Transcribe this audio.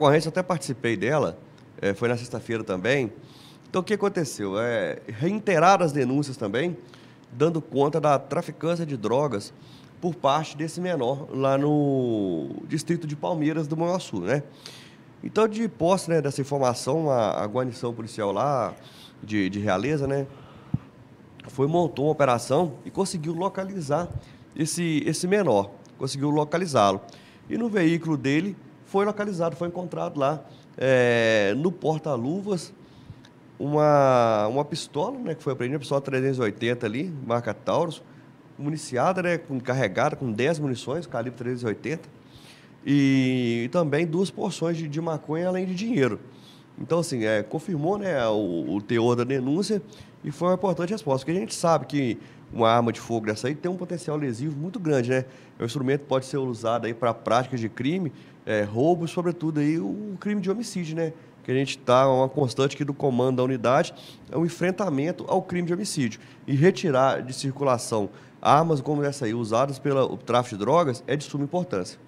ocorrência, eu até participei dela, é, foi na sexta-feira também. Então, o que aconteceu? É, reiteradas denúncias também, dando conta da traficância de drogas por parte desse menor lá no distrito de Palmeiras do Manhuaçu, né? Então, de posse né, dessa informação, a, a guarnição policial lá de, de Realeza, né, foi montou uma operação e conseguiu localizar esse, esse menor, conseguiu localizá-lo. E no veículo dele foi localizado, foi encontrado lá é, no porta-luvas uma, uma pistola, né, que foi apreendida, uma pistola 380 ali, marca Taurus, municiada, né, carregada com 10 munições, calibre 380, e, e também duas porções de, de, maconha, além de dinheiro. Então, assim, é, confirmou né, o, o teor da denúncia e foi uma importante resposta, porque a gente sabe que uma arma de fogo dessa aí tem um potencial lesivo muito grande, né? O instrumento pode ser usado aí para práticas de crime, é, roubo, sobretudo aí o crime de homicídio, né? Que a gente está uma constante aqui do comando da unidade é o enfrentamento ao crime de homicídio e retirar de circulação armas como essa aí usadas pelo tráfico de drogas é de suma importância.